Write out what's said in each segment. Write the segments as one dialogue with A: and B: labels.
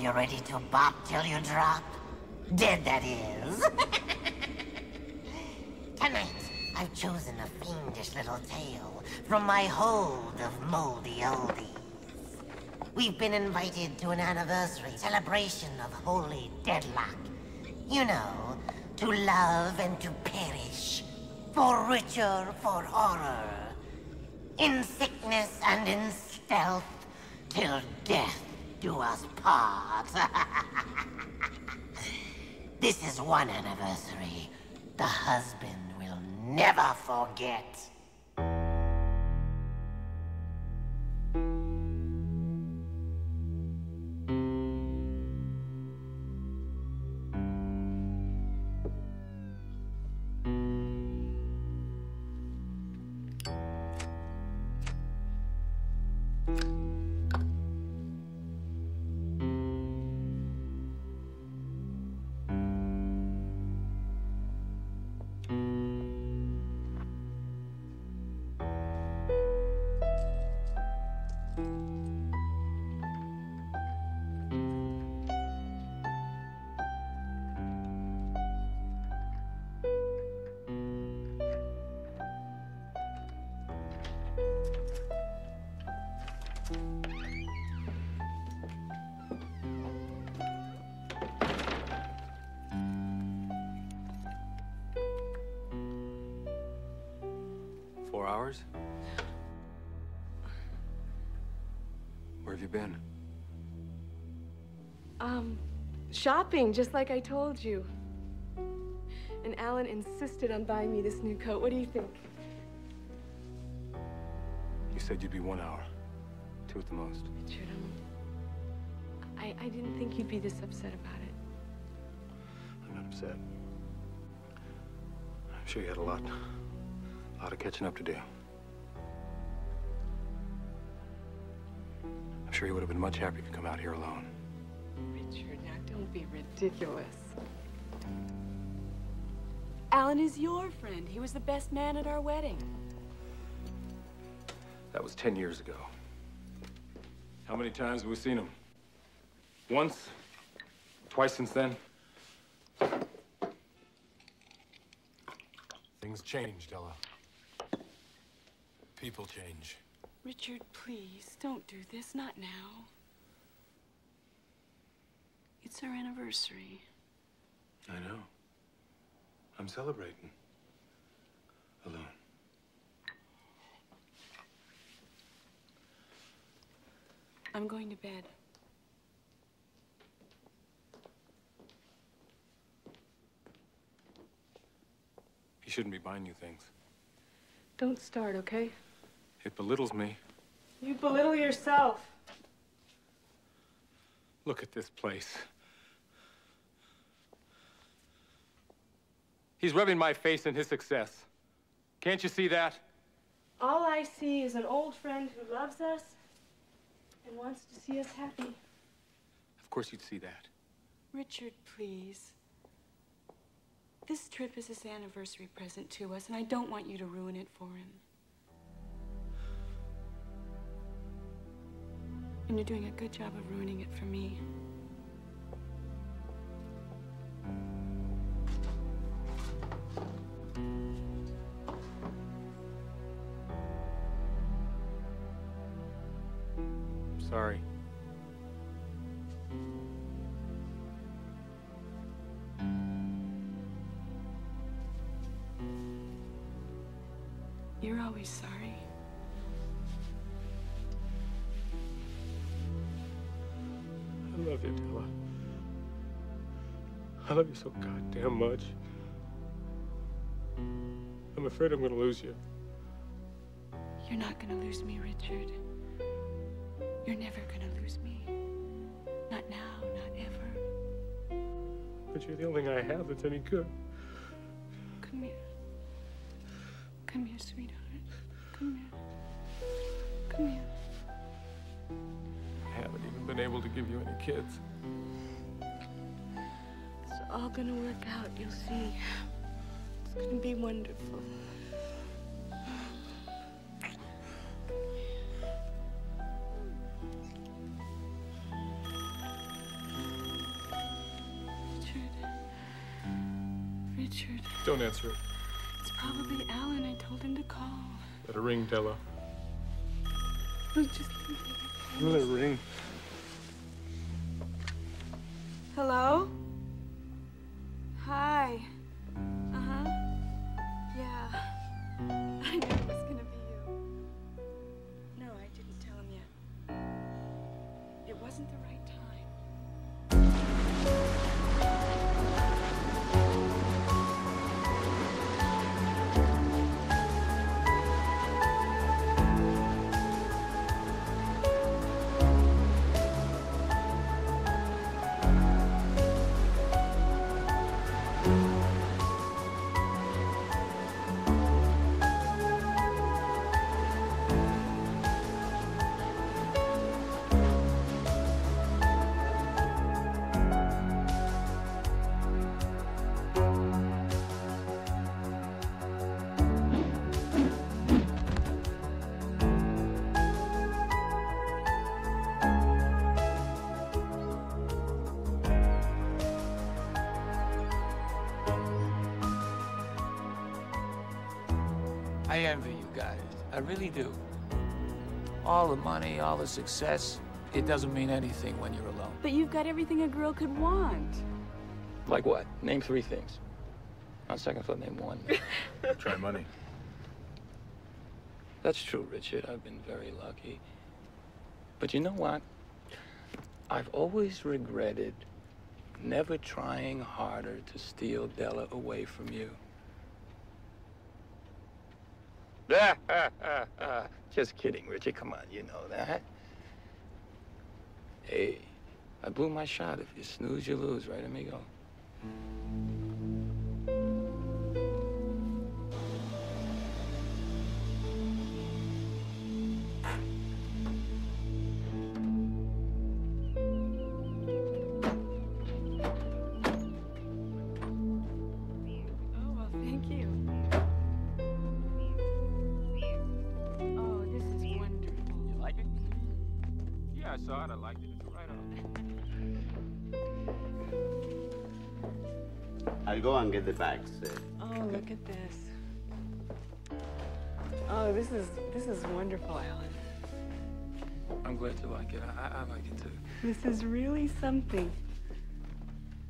A: you ready to bop till you drop? Dead, that is. Tonight, I've chosen a fiendish little tale from my hold of moldy oldies. We've been invited to an anniversary celebration of holy deadlock. You know, to love and to perish. For richer, for horror. In sickness and in stealth, till death do us part. this is one anniversary the husband will never forget.
B: Four hours? Where have you been?
C: Um, shopping, just like I told you. And Alan insisted on buying me this new coat. What do you think?
B: You said you'd be one hour. Two at the most.
C: Richard, um, I, I didn't think you'd be this upset about it.
B: I'm not upset. I'm sure you had a lot, a lot of catching up to do. I'm sure you would have been much happier to come out here alone.
C: Richard, now don't be ridiculous. Alan is your friend. He was the best man at our wedding.
B: That was 10 years ago. How many times have we seen him? Once? Twice since then? Things changed, Della. People change.
C: Richard, please, don't do this. Not now. It's our anniversary.
B: I know. I'm celebrating. Alone.
C: I'm going to bed.
B: He shouldn't be buying you things.
C: Don't start, okay?
B: It belittles me.
C: You belittle yourself.
B: Look at this place. He's rubbing my face in his success. Can't you see that?
C: All I see is an old friend who loves us and wants to see us happy.
B: Of course you'd see that.
C: Richard, please. This trip is his anniversary present to us, and I don't want you to ruin it for him. And you're doing a good job of ruining it for me.
B: Sorry.
C: You're always sorry.
B: Love you, Della. I love you so goddamn much. I'm afraid I'm gonna lose you.
C: You're not gonna lose me, Richard. You're never gonna lose me. Not now, not ever.
B: But you're the only thing I have that's any good.
C: Come here. Come here, sweetheart. Come here. Come here
B: been able to give you any kids.
C: It's all gonna work out, you'll see. It's gonna be wonderful. Richard. Richard.
B: Don't answer it.
C: It's probably Alan. I told him to call.
B: Let it ring, Della.
C: Just
B: let it ring.
C: Hello? Hi.
D: Guys. I really do. All the money, all the success, it doesn't mean anything when you're alone.
C: But you've got everything a girl could want.
D: Like what? Name three things. On second thought, name one.
B: Try money.
D: That's true, Richard. I've been very lucky. But you know what? I've always regretted never trying harder to steal Della away from you. Just kidding, Richard. Come on, you know that. Hey, I blew my shot. If you snooze, you lose, right, amigo? I'm glad you like it. I, I, I like it too.
C: This is really something.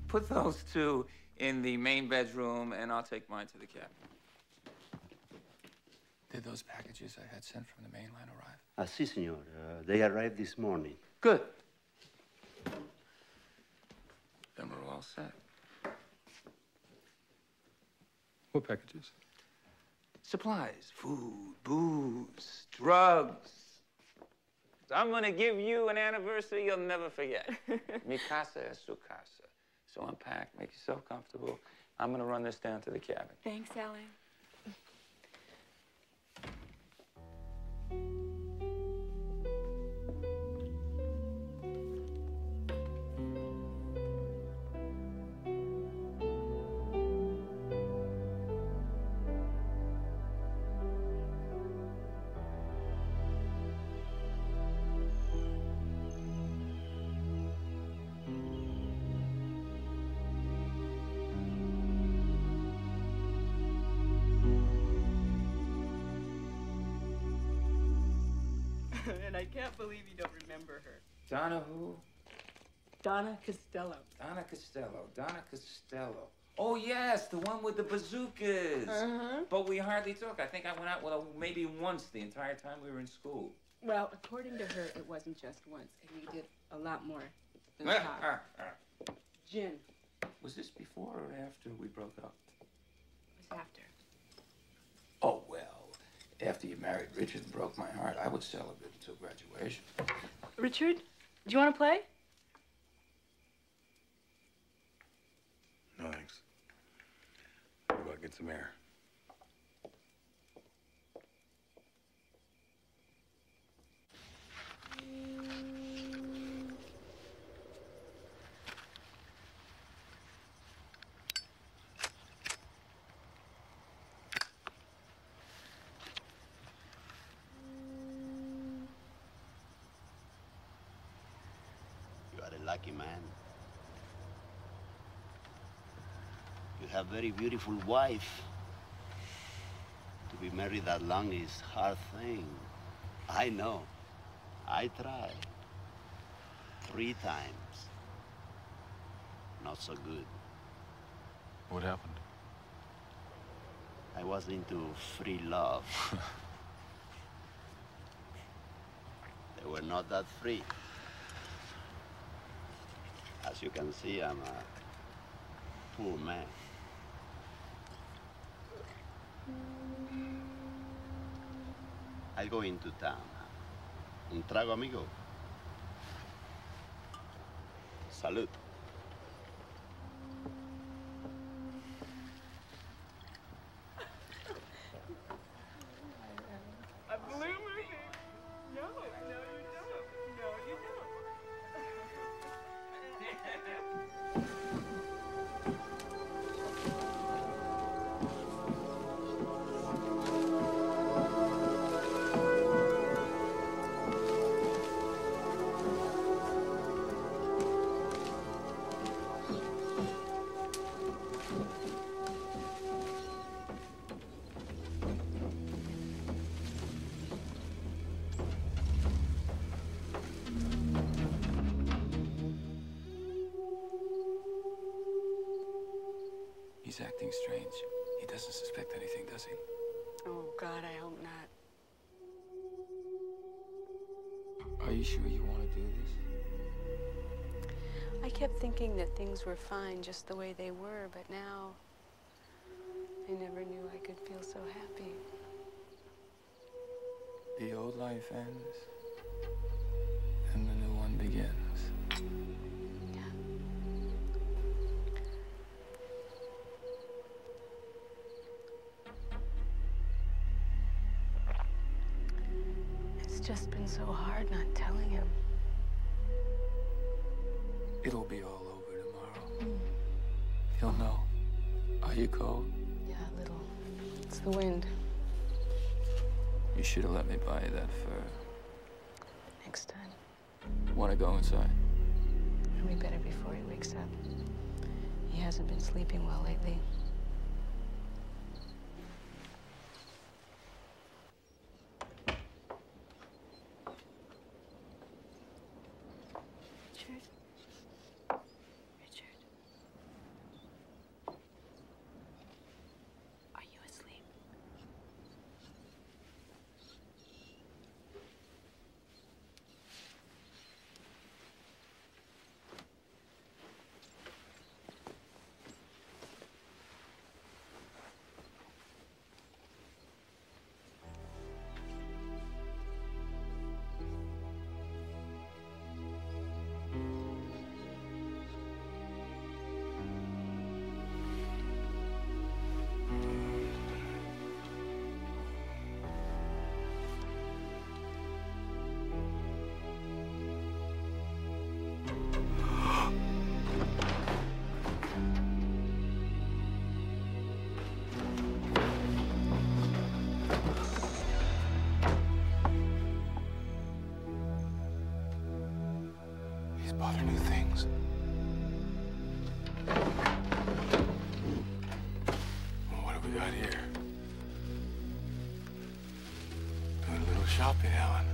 D: Put those two in the main bedroom, and I'll take mine to the cabin. Did those packages I had sent from the mainland arrive?
E: Ah, si, senor. Uh, they arrived this morning.
D: Good. Then we're all set.
B: What packages?
D: Supplies, food, booze, drugs. I'm gonna give you an anniversary you'll never forget. Mi casa es su casa. So unpack, make yourself comfortable. I'm gonna run this down to the cabin.
C: Thanks, Alan. and I can't believe you don't remember her.
D: Donna who?
C: Donna Costello.
D: Donna Costello. Donna Costello. Oh yes, the one with the bazookas.
C: Uh-huh.
D: But we hardly talk. I think I went out with her maybe once the entire time we were in school.
C: Well, according to her, it wasn't just once, and you did a lot more than
D: Ah,
C: talk.
D: ah, ah.
C: Gin
D: Was this before or after we broke up?
C: It was after.
D: Oh well, after you married Richard and broke my heart, I would celebrate until graduation.
C: Richard, do you want to play?
B: No, thanks. How about get some air?
E: Very beautiful wife. To be married that long is hard thing. I know. I tried. Three times. Not so good.
B: What happened?
E: I was into free love. they were not that free. As you can see, I'm a poor man. I'll go into town. Un trago, amigo. Salud.
D: He's acting strange. He doesn't suspect anything, does he?
C: Oh, God, I hope not.
D: Are you sure you want to do this?
C: I kept thinking that things were fine just the way they were, but now I never knew I could feel so happy.
D: The old life ends,
C: It's just been so hard not telling him.
D: It'll be all over tomorrow. He'll know. Are you cold?
C: Yeah, a little. It's the wind.
D: You should have let me buy you that fur.
C: Next time.
D: Want to go inside?
C: It'll be better before he wakes up. He hasn't been sleeping well lately.
D: He's bought her new things. Well, what have we got here? Doing a little shopping, Helen.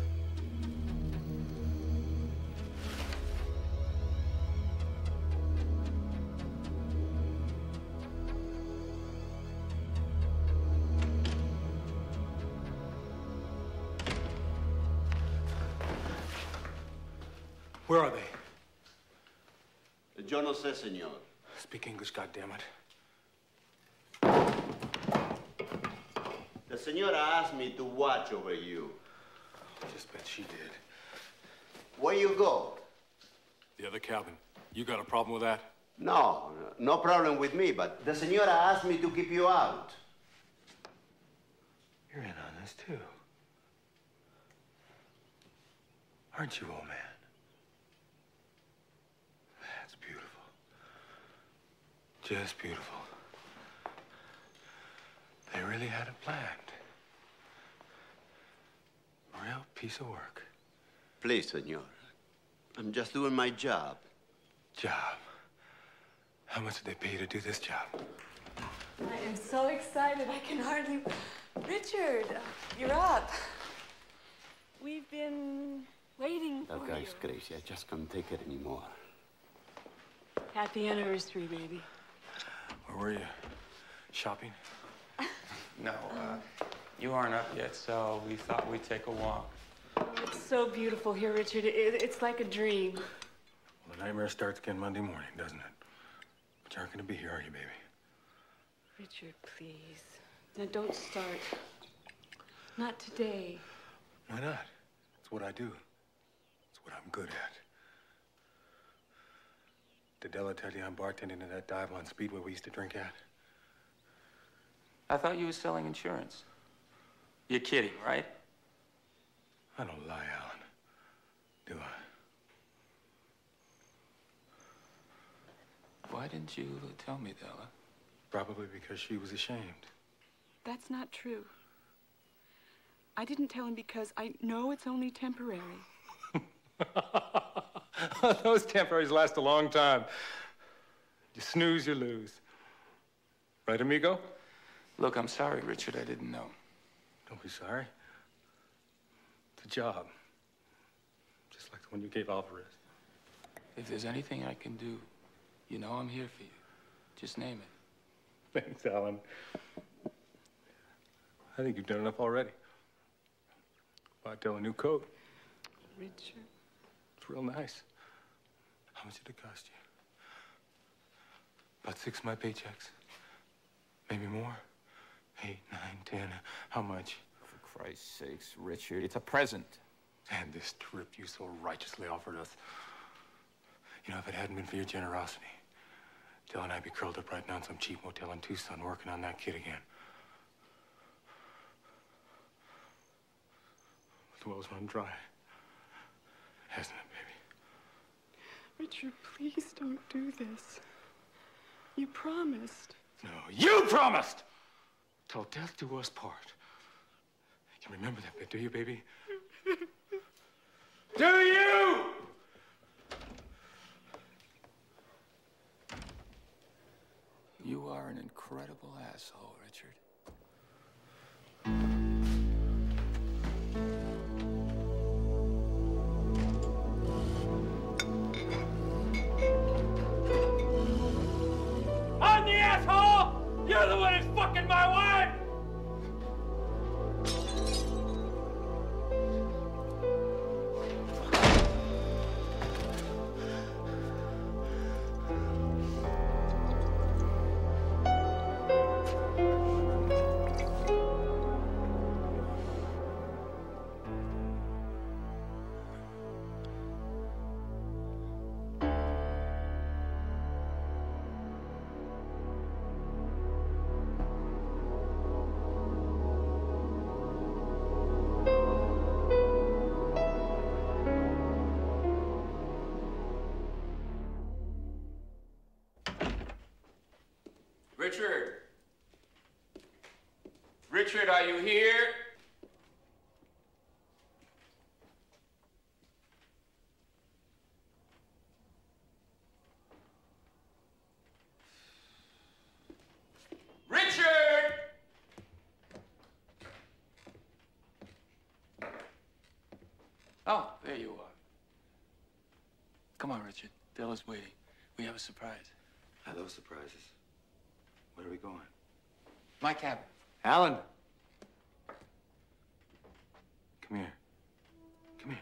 B: Where are they?
E: Yo no sé, señor.
B: Speak English, goddammit.
E: The senora asked me to watch over you.
B: Just bet she did.
E: Where you go?
B: The other cabin. You got a problem with that?
E: No, no problem with me, but the senora asked me to keep you out.
B: You're in on this, too. Aren't you, old man? That's beautiful. Just beautiful. They really had it planned. A real piece of work.
E: Please, senor. I'm just doing my job.
B: Job. How much did they pay you to do this job?
C: I am so excited. I can hardly. Richard, you're up. We've been waiting for
E: That guy's
C: you.
E: crazy. I just can't take it anymore.
C: Happy anniversary, baby.
B: Where were you? Shopping?
D: No, uh, you aren't up yet, so we thought we'd take a walk.
C: It's so beautiful here, Richard. It, it's like a dream.
B: Well, the nightmare starts again Monday morning, doesn't it? But you aren't gonna be here, are you, baby?
C: Richard, please. Now don't start. Not today.
B: Why not? It's what I do. It's what I'm good at. Did Della tell you I'm bartending at that dive on Speedway we used to drink at?
D: I thought you were selling insurance. You're kidding, right?
B: I don't lie, Alan. Do I?
D: Why didn't you tell me, Della?
B: Probably because she was ashamed.
C: That's not true. I didn't tell him because I know it's only temporary.
B: Those temporaries last a long time. You snooze, you lose. Right, amigo?
D: Look, I'm sorry, Richard. I didn't know.
B: Don't be sorry. It's a job. Just like the one you gave Alvarez.
D: If there's anything I can do, you know I'm here for you. Just name it.
B: Thanks, Alan. I think you've done enough already. Bought Dell a new coat.
C: Richard.
B: It's real nice. How much did it cost you? About six of my paychecks. Maybe more. Eight, nine, ten. How much?
F: Oh, for Christ's sakes, Richard, it's a present.
B: And this trip you so righteously offered us. You know, if it hadn't been for your generosity, Dell and I'd be curled up right now in some cheap motel in Tucson working on that kid again. The well's run dry. Hasn't it?
C: Richard, please don't do this. You promised.
B: No, you promised! Till death do us part. You remember that bit, do you, baby? do you?
D: You are an incredible asshole,
B: You're the one who's fucking my wife!
D: Richard, are you here? Richard! Oh, there you are. Come on, Richard. Della's waiting. We have a surprise.
B: Are those surprises? Where are we going?
D: My cabin.
B: Alan! Come here. Come here.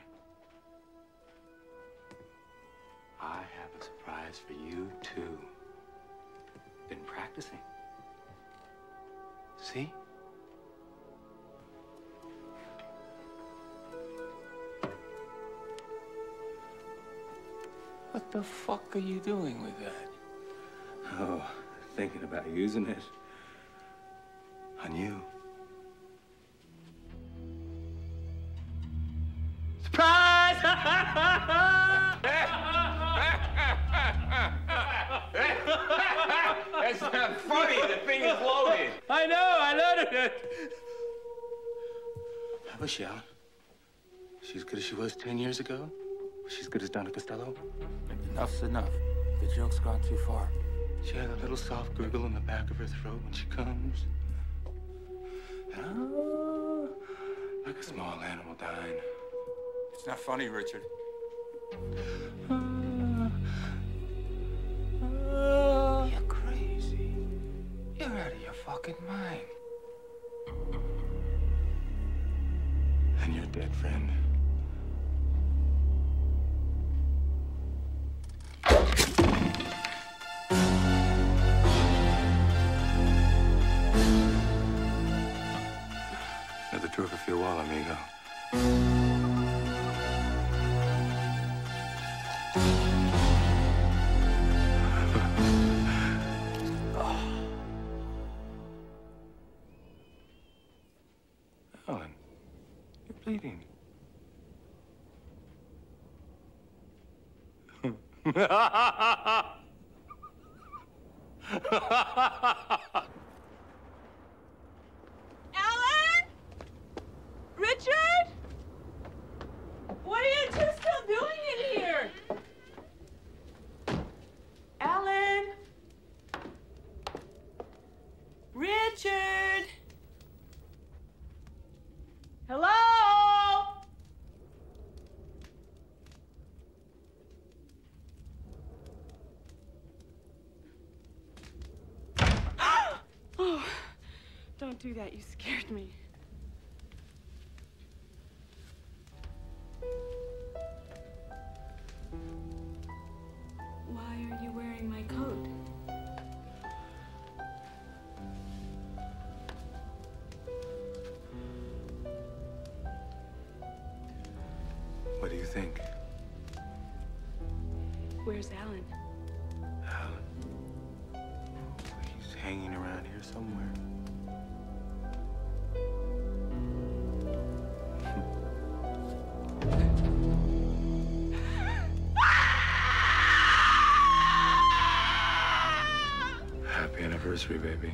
B: I have a surprise for you, too. Been practicing. See?
D: What the fuck are you doing with that?
B: Oh, thinking about using it. On you.
D: That's not funny. The thing is loaded.
B: I know, I loaded it. How was she, Alan? She as good as she was 10 years ago? She's as good as Donna Costello?
D: Enough's enough. The joke's gone too far.
B: She had a little soft gurgle in the back of her throat when she comes. Ah, like a small animal dying.
F: It's not funny, Richard.
B: Ah, You're out of your fucking mind. And your dead friend. Another tour for your wall, amigo. Alan?
C: Richard? What are you two still doing in here? Alan? Richard? Hello? oh, don't do that. You scared me. Why are you wearing my coat?
B: Anniversary, baby.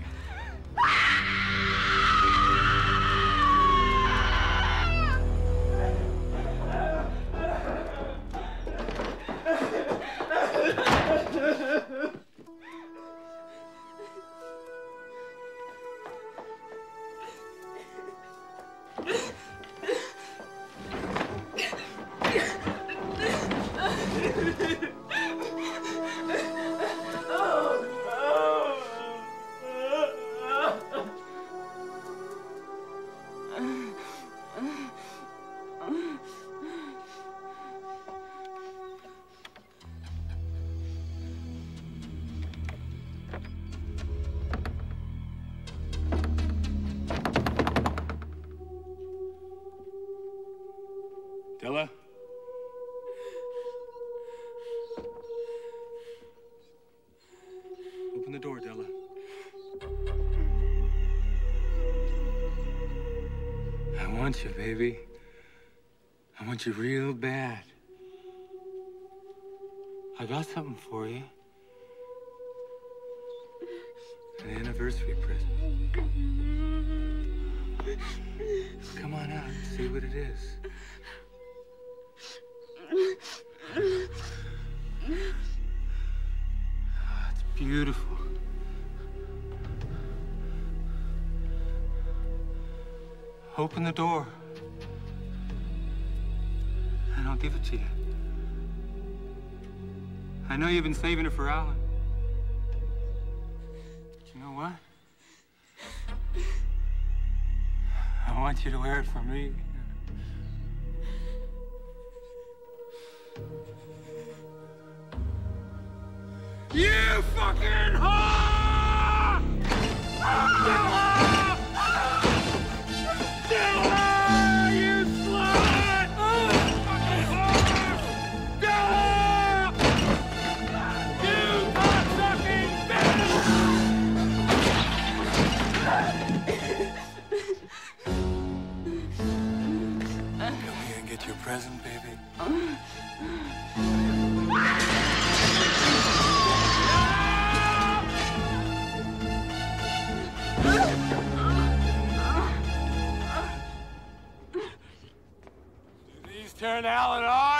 B: Want you, baby. I want you real bad. I got something for you. An anniversary present. Come on out and see what it is. Ah, it's beautiful. Open the door. And I'll give it to you. I know you've been saving it for Alan. But you know what? I want you to wear it for me. You fucking! Present, baby. These turn Alan on? Do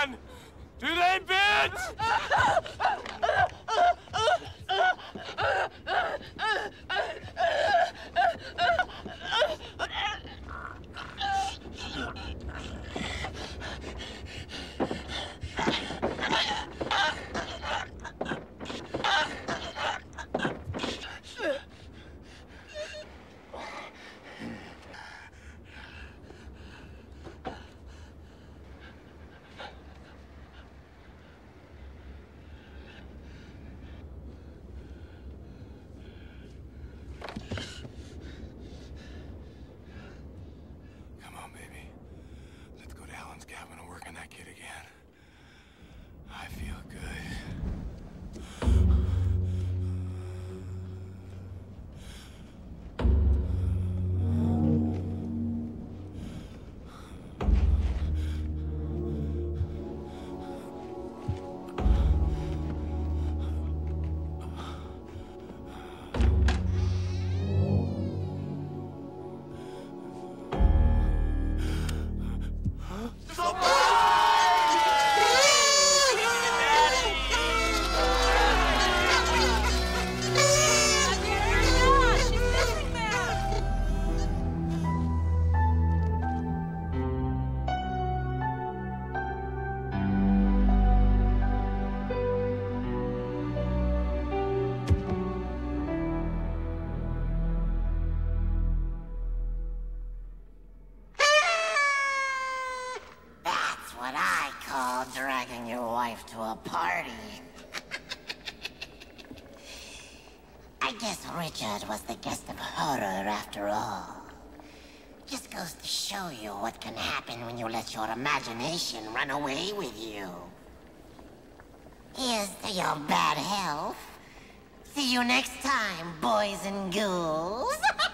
A: was the of horror after all. Just goes to show you what can happen when you let your imagination run away with you. Here's to your bad health. See you next time, boys and ghouls.